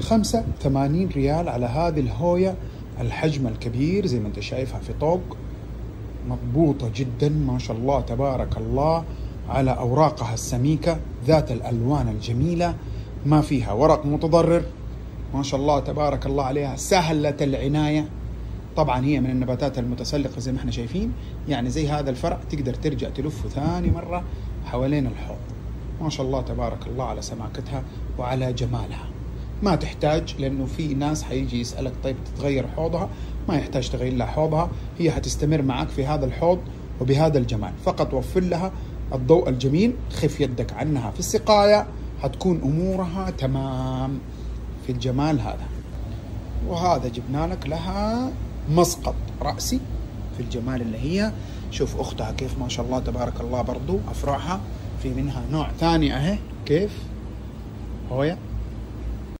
85 ريال على هذه الهوية الحجم الكبير زي ما انت شايفها في طوق مضبوطة جدا ما شاء الله تبارك الله على أوراقها السميكة ذات الألوان الجميلة ما فيها ورق متضرر ما شاء الله تبارك الله عليها سهلة العناية. طبعا هي من النباتات المتسلقة زي ما إحنا شايفين يعني زي هذا الفرع تقدر ترجع تلفه ثاني مرة حوالين الحوض. ما شاء الله تبارك الله على سماكتها وعلى جمالها. ما تحتاج لأنه في ناس حيجي يسألك طيب تتغير حوضها؟ ما يحتاج تغير لها حوضها هي حتستمر معك في هذا الحوض وبهذا الجمال. فقط وفر لها الضوء الجميل خف يدك عنها في السقاية حتكون أمورها تمام في الجمال هذا. وهذا جبنا لك لها مسقط رأسي في الجمال اللي هي. شوف أختها كيف ما شاء الله تبارك الله برضو افرعها في منها نوع ثاني أهي. كيف؟ هويا